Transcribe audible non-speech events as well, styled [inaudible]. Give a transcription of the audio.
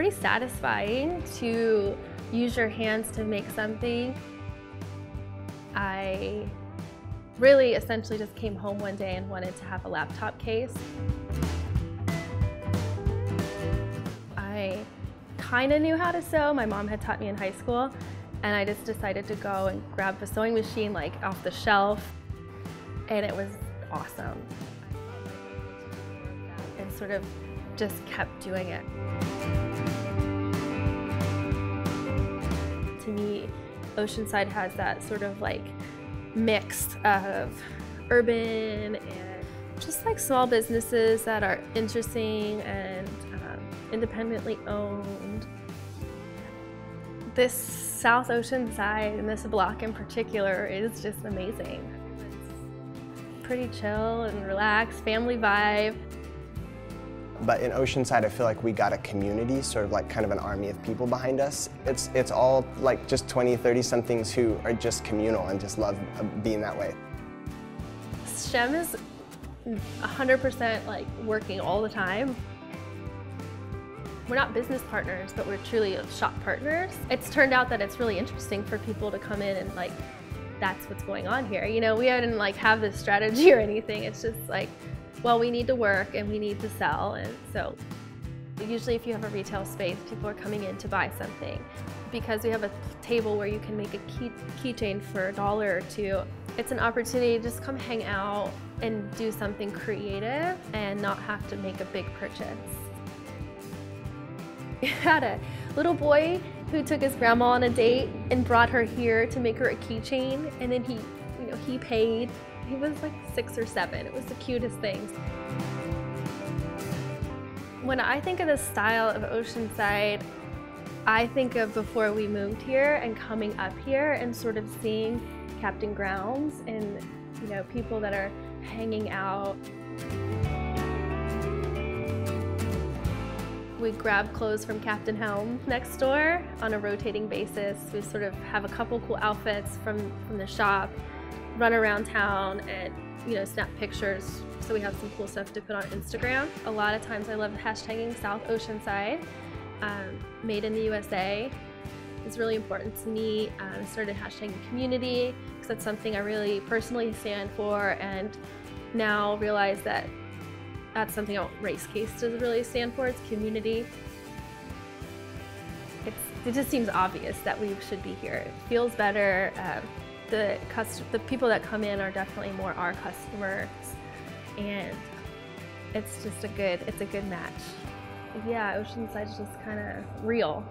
pretty satisfying to use your hands to make something. I really essentially just came home one day and wanted to have a laptop case. I kind of knew how to sew. My mom had taught me in high school and I just decided to go and grab the sewing machine like off the shelf and it was awesome. And sort of just kept doing it. To me, Oceanside has that sort of like mix of urban and just like small businesses that are interesting and um, independently owned. This South Ocean side and this block in particular is just amazing. It's pretty chill and relaxed, family vibe. But in Oceanside, I feel like we got a community, sort of like kind of an army of people behind us. It's, it's all like just 20, 30 somethings who are just communal and just love uh, being that way. SHEM is 100% like working all the time. We're not business partners, but we're truly shop partners. It's turned out that it's really interesting for people to come in and like, that's what's going on here. You know, we didn't like have this strategy [laughs] or anything. It's just like, well, we need to work and we need to sell. And so usually if you have a retail space, people are coming in to buy something. Because we have a table where you can make a key keychain for a dollar or two, it's an opportunity to just come hang out and do something creative and not have to make a big purchase. We [laughs] had a little boy who took his grandma on a date and brought her here to make her a keychain and then he, you know, he paid he was like six or seven. It was the cutest thing. When I think of the style of Oceanside, I think of before we moved here and coming up here and sort of seeing Captain Grounds and you know people that are hanging out. We grab clothes from Captain Helm next door on a rotating basis. We sort of have a couple cool outfits from, from the shop run around town and you know snap pictures so we have some cool stuff to put on Instagram. A lot of times I love hashtagging South Oceanside, um, made in the USA. It's really important to me. Um, I started hashtagging community because that's something I really personally stand for and now realize that that's something I Rais Case does really stand for, it's community. It's, it just seems obvious that we should be here. It feels better. Um, the the people that come in are definitely more our customers, and it's just a good it's a good match. Yeah, Oceanside's just kind of real.